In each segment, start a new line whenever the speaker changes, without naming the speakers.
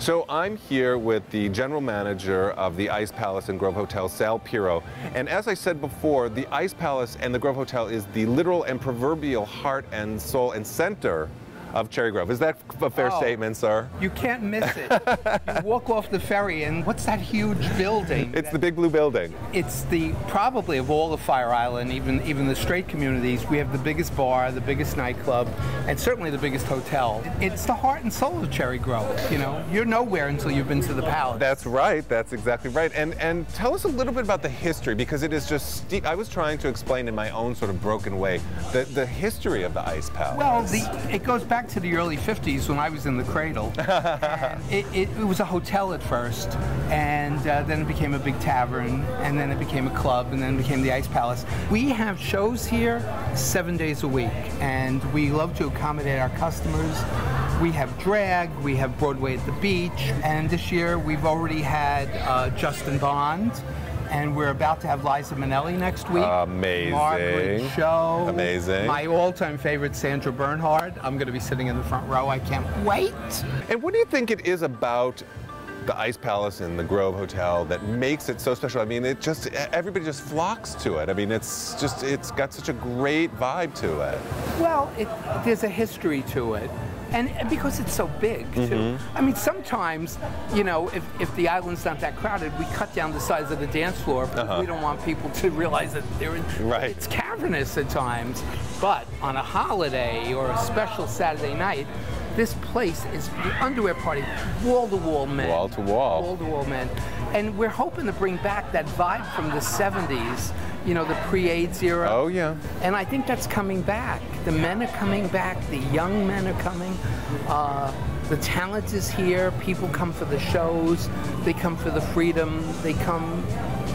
So I'm here with the general manager of the Ice Palace and Grove Hotel, Sal Piro. And as I said before, the Ice Palace and the Grove Hotel is the literal and proverbial heart and soul and center of Cherry Grove. Is that a fair
Oh.
statement, sir?
You can't miss it. you walk off the ferry, and what's that huge building?
It's the big blue building.
It's the probably of all of Fire Island, even even the straight communities, we have the biggest bar, the biggest nightclub, and certainly the biggest hotel. It's the heart and soul of Cherry Grove. You know, you're nowhere until you've been to the palace.
That's right. That's exactly right. And and tell us a little bit about the history because it is just steep. I was trying to explain in my own sort of broken way the the history of the Ice Palace.
Well, the, it goes back to the early 50s when I was in the cradle. It, it, it was a hotel at first, and uh, then it became a big tavern, and then it became a club, and then it became the Ice Palace. We have shows here seven days a week, and we love to accommodate our customers. We have drag, we have Broadway at the beach, and this year we've already had uh, Justin Bond. And we're about to have Liza Minnelli next week.
Amazing.
Margaret Cho.
Amazing.
My all-time favorite, Sandra Bernhard. I'm going to be sitting in the front row. I can't wait.
And what do you think it is about the Ice Palace and the Grove Hotel that makes it so special? I mean, it just everybody just flocks to it. I mean, it's just it's got such a great vibe to it.
Well, it, there's a history to it. And because it's so big, too.
Mm-hmm.
I mean, sometimes, you know, if, if the island's not that crowded, we cut down the size of the dance floor because we don't want people to realize that they're in.
Uh-huh. Right.
It's cavernous at times. But on a holiday or a special Saturday night, this place is the underwear party, wall to wall men.
Wall to wall.
Wall to wall men. And we're hoping to bring back that vibe from the 70s, you know, the pre AIDS era.
Oh yeah.
And I think that's coming back. The men are coming back. The young men are coming. Uh, the talent is here. People come for the shows. They come for the freedom. They come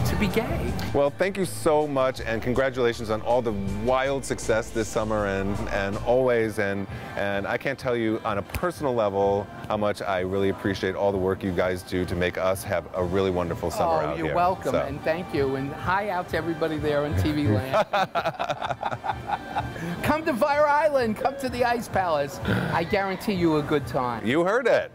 to be gay.
Well, thank you so much, and congratulations on all the wild success this summer and and always. And and I can't tell you on a personal level how much I really appreciate all the work you guys do to make us have a really wonderful summer
oh,
out
you're
here.
welcome,
So-
and thank you. And hi out to everybody there on TV land. come to Fire Island. Come to the Ice Palace. I guarantee you a good time.
you heard it.